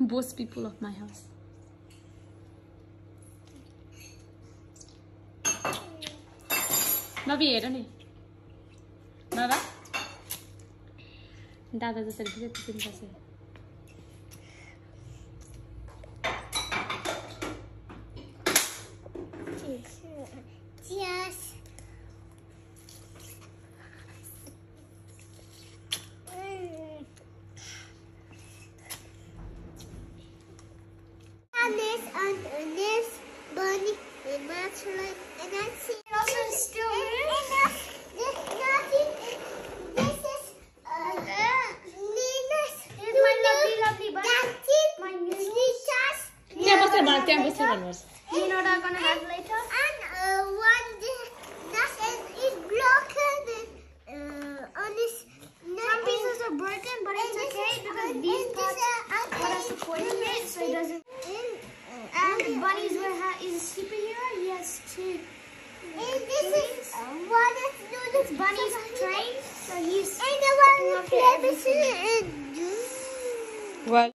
both people of my house. बाबी हेर नि बाबा दादा जसरी This and this Bunny, and that's right. and I see. It also still Damn, what's the one was? You know what I'm gonna have later? And uh, one that is, is broken and uh, on this. Some pieces are broken, but it's okay because these parts uh, are supporting it, so it doesn't. And the bunnies were ha- is a superhero. Yes, too. And this is uh, one of the bunny's train, so he's And the one looking who after plays everything. and Well